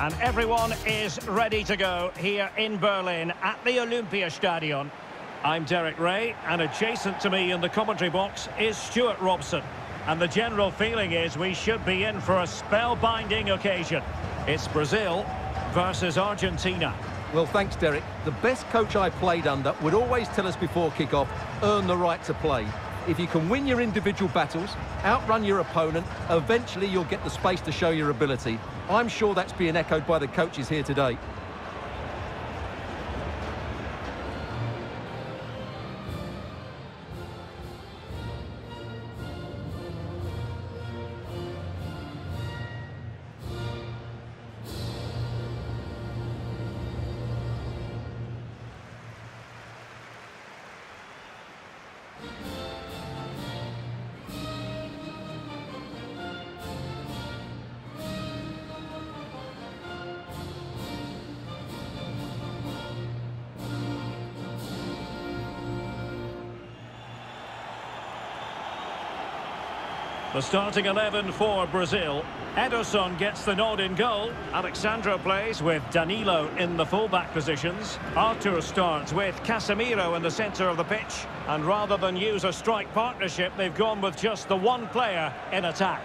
And everyone is ready to go here in Berlin at the Olympiastadion. I'm Derek Rae, and adjacent to me in the commentary box is Stewart Robson. And the general feeling is we should be in for a spellbinding occasion. It's Brazil versus Argentina. Well, thanks, Derek. The best coach I played under would always tell us before kick-off, earn the right to play. If you can win your individual battles, outrun your opponent, eventually you'll get the space to show your ability. I'm sure that's being echoed by the coaches here today. The starting 11 for Brazil. Ederson gets the nod in goal. Alex Sandro plays with Danilo in the fullback positions. Arthur starts with Casemiro in the centre of the pitch. And rather than use a strike partnership, they've gone with just the one player in attack.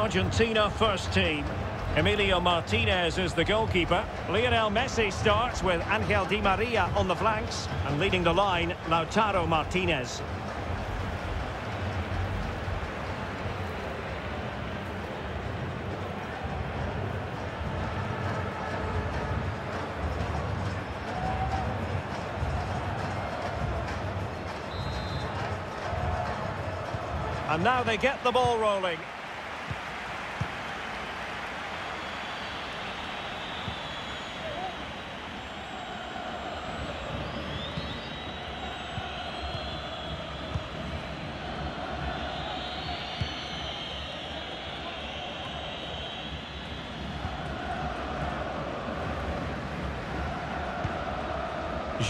Argentina first team. Emilio Martinez is the goalkeeper. Lionel Messi starts with Angel Di Maria on the flanks. And leading the line, Lautaro Martinez. And now they get the ball rolling.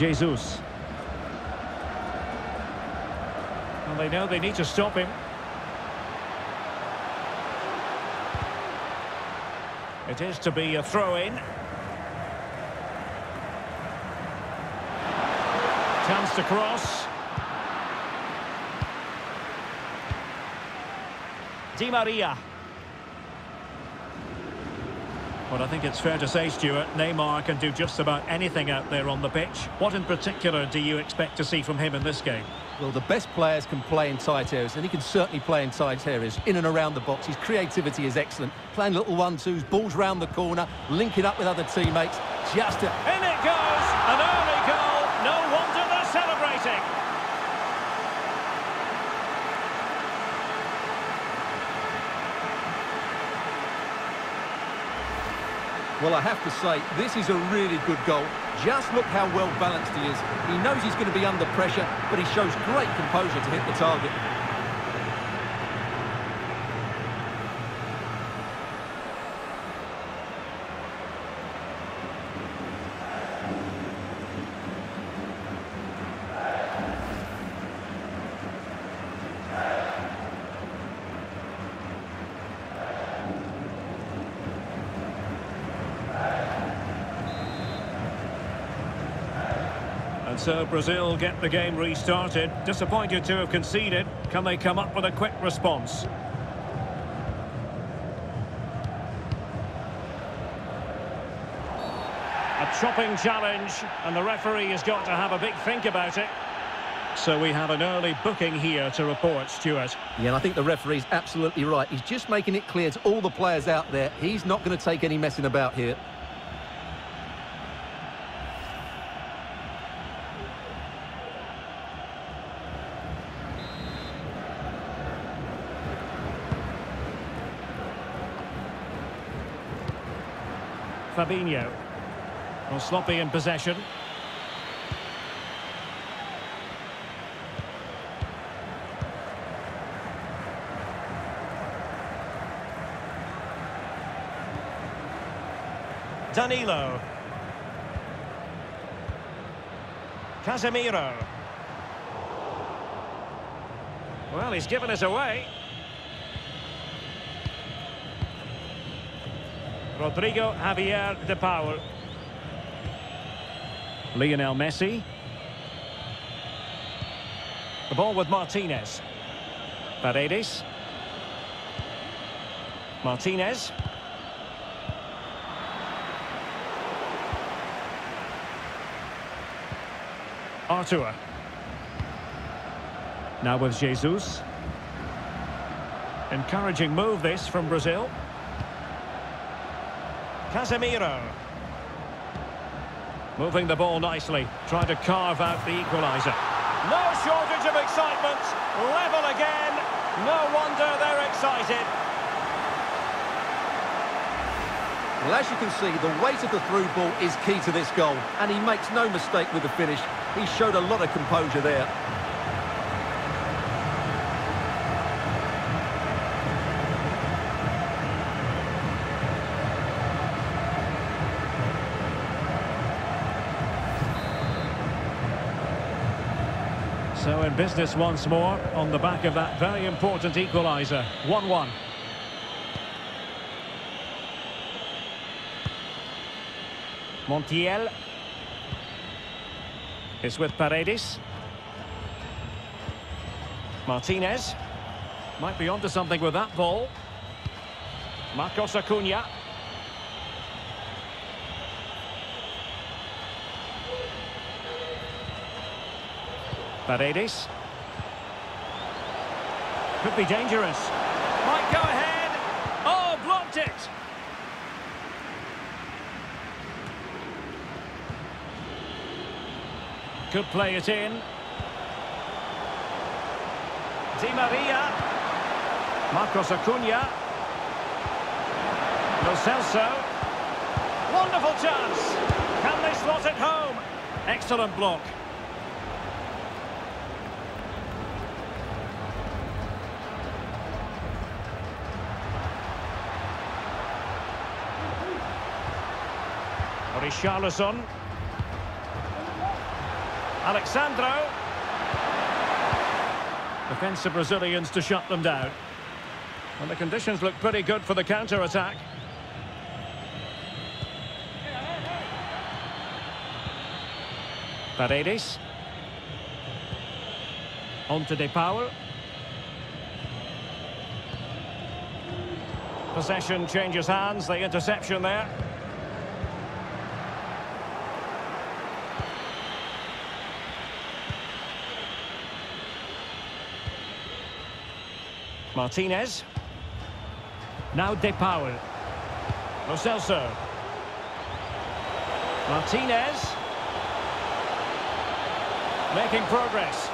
Jesus. Well, they know they need to stop him. It is to be a throw-in. Chance to cross. Di Maria. Well, I think it's fair to say, Stewart, Neymar can do just about anything out there on the pitch. What in particular do you expect to see from him in this game? Well, the best players can play in tight areas, and he can certainly play in tight areas, in and around the box. His creativity is excellent. Playing little one-twos, balls round the corner, linking up with other teammates. Just a... In it goes! An early goal! No wonder they're celebrating! Well, I have to say, this is a really good goal. Just look how well balanced he is. He knows he's going to be under pressure, but he shows great composure to hit the target. So Brazil get the game restarted. Disappointed to have conceded. Can they come up with a quick response? A chopping challenge, and the referee has got to have a big think about it. So we have an early booking here to report, Stewart. Yeah, and I think the referee's absolutely right. He's just making it clear to all the players out there, he's not going to take any messing about here. Fabinho. Well, sloppy in possession. Danilo. Casemiro. Well, he's given us away. Rodrigo Javier de Paul. Lionel Messi. The ball with Martinez. Paredes. Martinez. Arthur. Now with Jesus. Encouraging move this from Brazil. Casemiro. Moving the ball nicely, trying to carve out the equaliser. No shortage of excitement. Level again. No wonder they're excited. Well, as you can see, the weight of the through ball is key to this goal, and he makes no mistake with the finish. He showed a lot of composure there. So in business once more on the back of that very important equaliser. 1-1. Montiel is with Paredes. Martinez might be onto something with that ball. Marcos Acuna. Paredes. Could be dangerous. Might go ahead. Oh, blocked it. Could play it in. Di Maria. Marcos Acuna. Lo Celso. Wonderful chance. Can they slot it home? Excellent block. Richarlison. Alex Sandro. Defensive Brazilians to shut them down. And the conditions look pretty good for the counter-attack. Paredes. On to De Paul. Possession changes hands, the interception there. Martinez. Now De Paul. Lo Celso. Martinez. Making progress.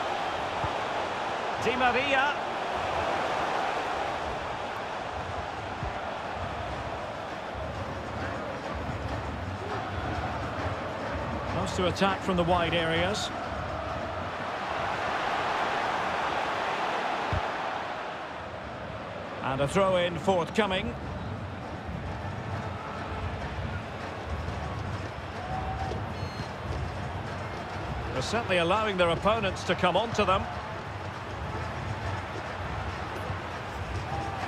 Di Maria. To attack from the wide areas. And a throw-in forthcoming. They're certainly allowing their opponents to come onto them.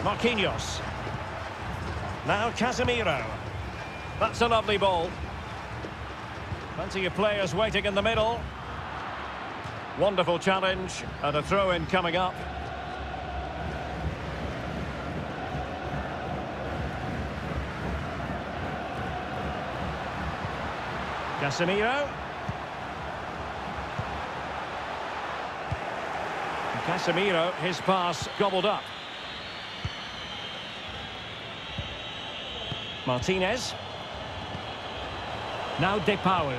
Marquinhos. Now Casemiro. That's a lovely ball. Plenty of players waiting in the middle. Wonderful challenge and a throw-in coming up. Casemiro. Casemiro, his pass gobbled up. Martinez. Now De Paul.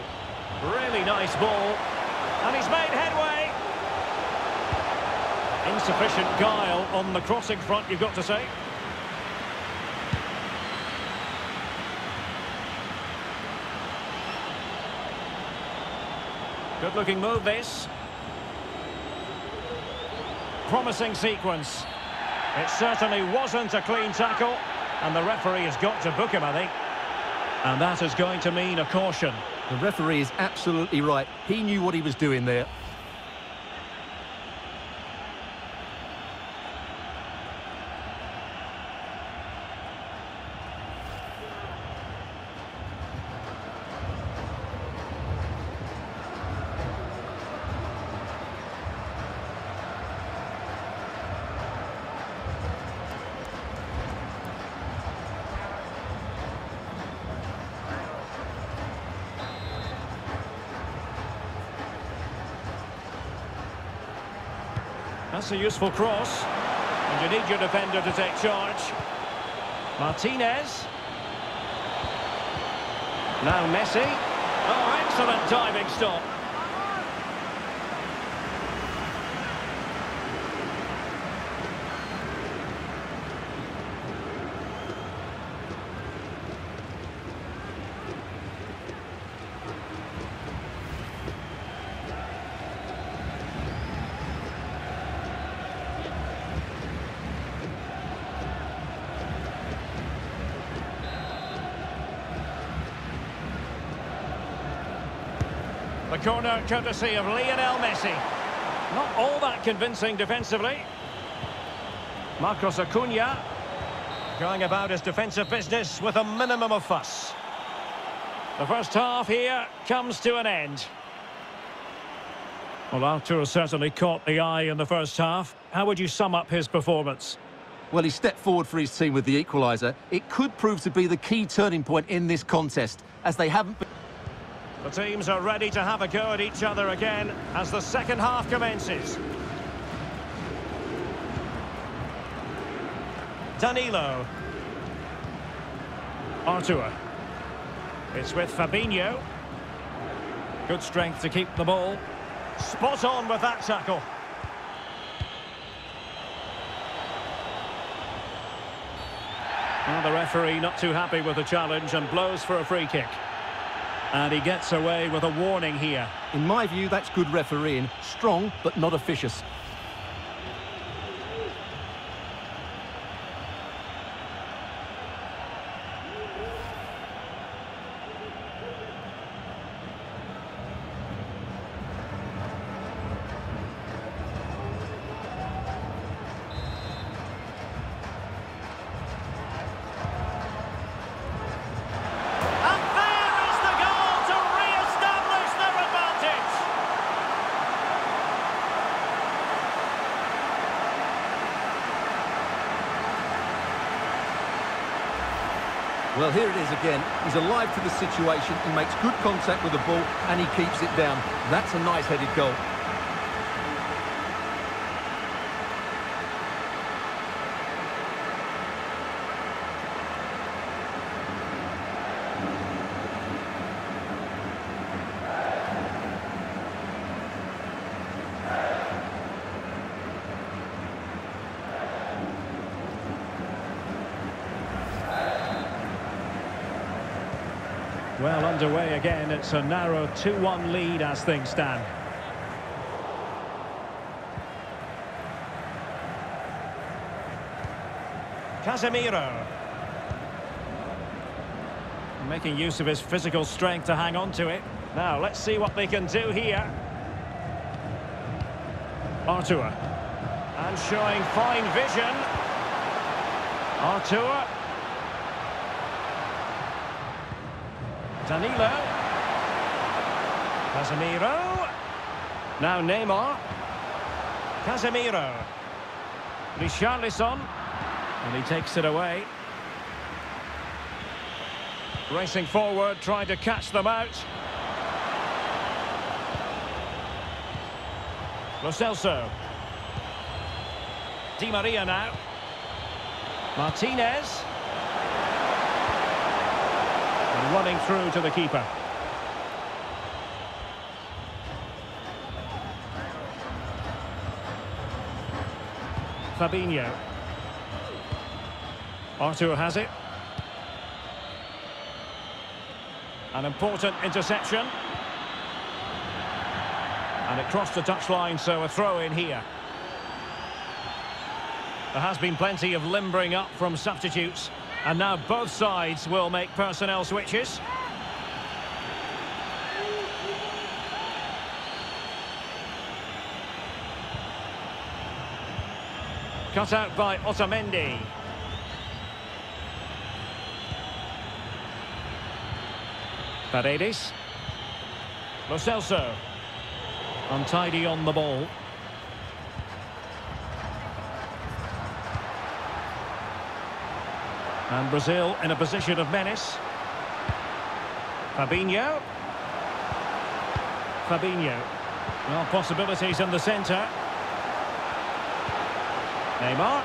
Really nice ball. And he's made headway. Insufficient guile on the crossing front, you've got to say. Good looking move this. Promising sequence. It certainly wasn't a clean tackle. And the referee has got to book him, I think. And that is going to mean a caution. The referee is absolutely right. He knew what he was doing there. A useful cross. And you need your defender to take charge. Martinez. Now Messi. Oh, excellent diving stop. Corner courtesy of Lionel Messi. Not all that convincing defensively. Marcos Acuna going about his defensive business with a minimum of fuss. The first half here comes to an end. Well, Arturo certainly caught the eye in the first half. How would you sum up his performance? Well, he stepped forward for his team with the equaliser. It could prove to be the key turning point in this contest, as they haven't been... The teams are ready to have a go at each other again as the second half commences. Danilo. Arthur. It's with Fabinho. Good strength to keep the ball. Spot on with that tackle. Well, the referee not too happy with the challenge and blows for a free kick. And he gets away with a warning here. In my view, that's good refereeing. Strong, but not officious. Well, here it is again. He's alive to the situation. He makes good contact with the ball, and he keeps it down. That's a nice-headed goal. Well, underway again. It's a narrow 2-1 lead as things stand. Casemiro. Making use of his physical strength to hang on to it. Now, let's see what they can do here. Arthur. And showing fine vision. Arthur. Danilo. Casemiro. Now Neymar. Casemiro. Richarlison. And he takes it away. Racing forward, trying to catch them out. Lo Celso. Di Maria now. Martinez. And running through to the keeper. Fabinho. Arthur has it. An important interception. And it crossed the touchline, so a throw in here. There has been plenty of limbering up from substitutes. And now both sides will make personnel switches. Cut out by Otamendi. Paredes. Lo Celso. Untidy on the ball. And Brazil in a position of menace. Fabinho. Fabinho. Well, possibilities in the centre. Neymar.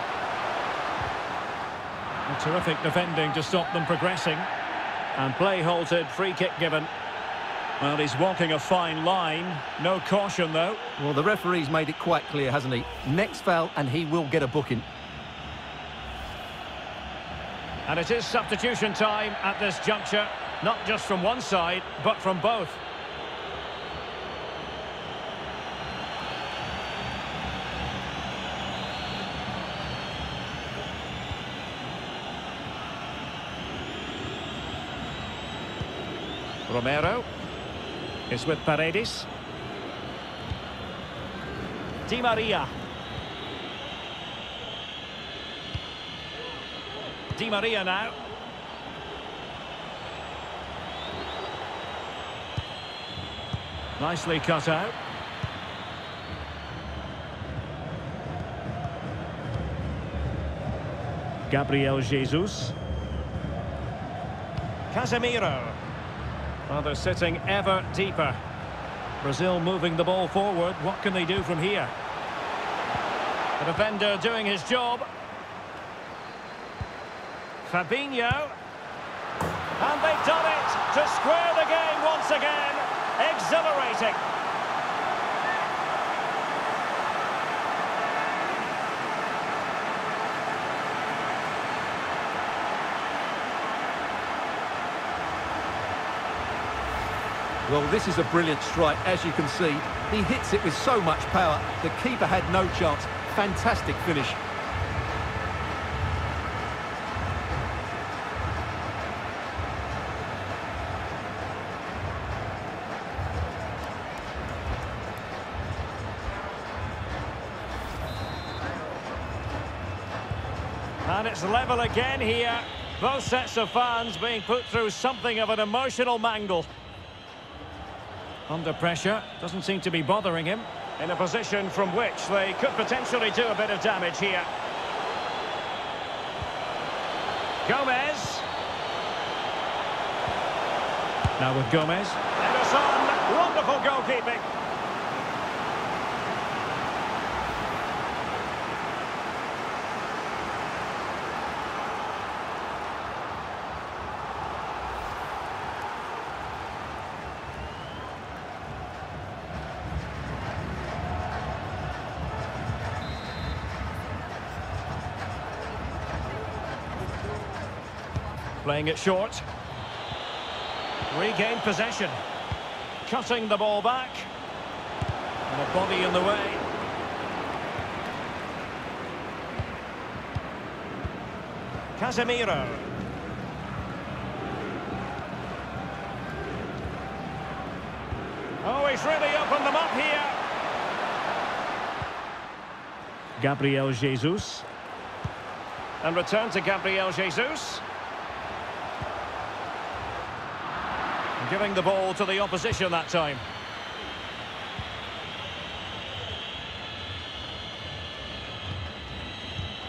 A terrific defending to stop them progressing. And play halted, free kick given. Well, he's walking a fine line. No caution, though. Well, the referee's made it quite clear, hasn't he? Next foul, and he will get a booking. And it is substitution time at this juncture, not just from one side, but from both. Romero is with Paredes. Di Maria. Di Maria now. Nicely cut out. Gabriel Jesus. Casemiro. Well, they're sitting ever deeper. Brazil moving the ball forward. What can they do from here? The defender doing his job. Fabinho. And they've done it to square the game once again. Exhilarating. Well, this is a brilliant strike, as you can see. He hits it with so much power. The keeper had no chance. Fantastic finish. And it's level again here. Both sets of fans being put through something of an emotional mangle. Under pressure, doesn't seem to be bothering him. In a position from which they could potentially do a bit of damage here. Gomez. Now with Gomez. Ederson, wonderful goalkeeping. Playing it short. Regained possession. Cutting the ball back. And a body in the way. Casemiro. Oh, he's really opened them up here. Gabriel Jesus. And return to Gabriel Jesus. Giving the ball to the opposition that time.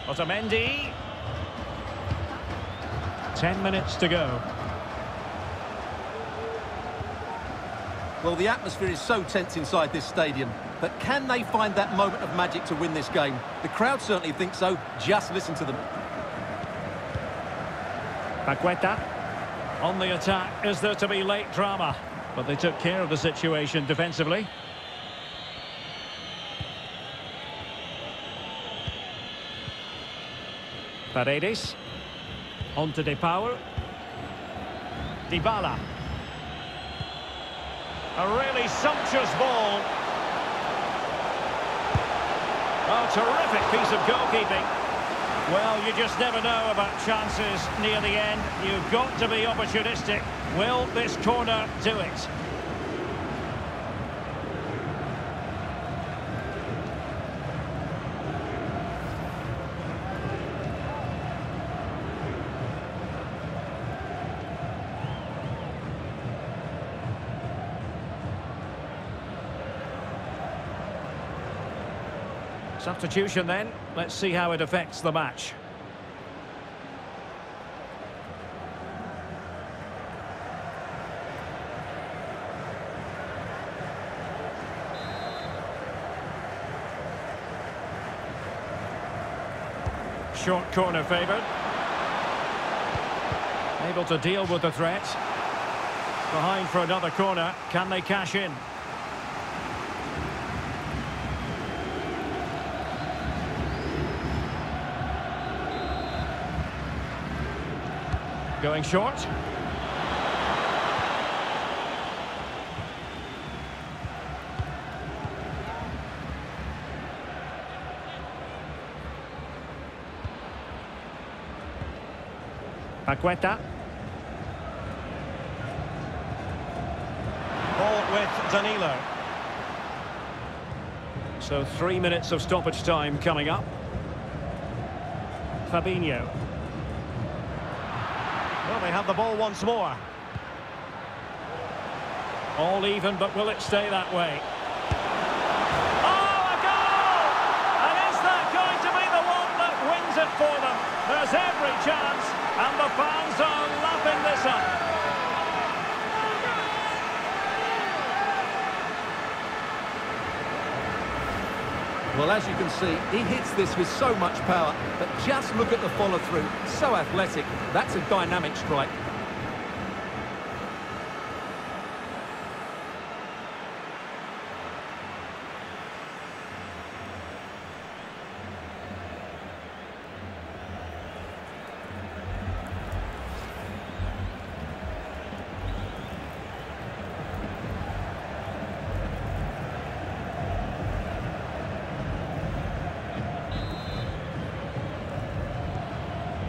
Otamendi. Ten minutes to go. Well, the atmosphere is so tense inside this stadium. But can they find that moment of magic to win this game? The crowd certainly think so. Just listen to them. Paqueta. On the attack, is there to be late drama? But they took care of the situation defensively. Paredes. On to De Paul. Dybala. A really sumptuous ball. Oh, terrific piece of goalkeeping. Well, you just never know about chances near the end. You've got to be opportunistic. Will this corner do it? Substitution then. Let's see how it affects the match. Short corner favoured. Able to deal with the threat. Behind for another corner. Can they cash in? Going short. Paqueta. Ball with Danilo. So three minutes of stoppage time coming up. Fabinho. They have the ball once more. All even, but will it stay that way? Oh, a goal! And is that going to be the one that wins it for them? There's every chance, and the fans are lapping this up. Well, as you can see, he hits this with so much power, but just look at the follow-through. So athletic. That's a dynamic strike.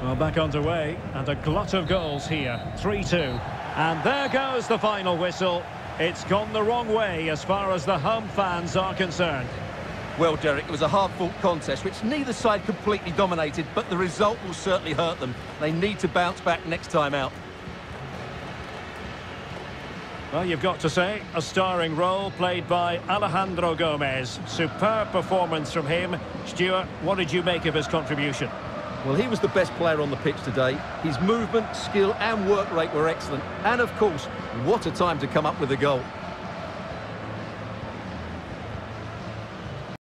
Well, back underway, and a glut of goals here. 3-2. And there goes the final whistle. It's gone the wrong way as far as the home fans are concerned. Well, Derek, it was a hard-fought contest, which neither side completely dominated, but the result will certainly hurt them. They need to bounce back next time out. Well, you've got to say, a starring role played by Alejandro Gomez. Superb performance from him. Stewart, what did you make of his contribution? Well, he was the best player on the pitch today. His movement, skill and work rate were excellent. And, of course, what a time to come up with a goal.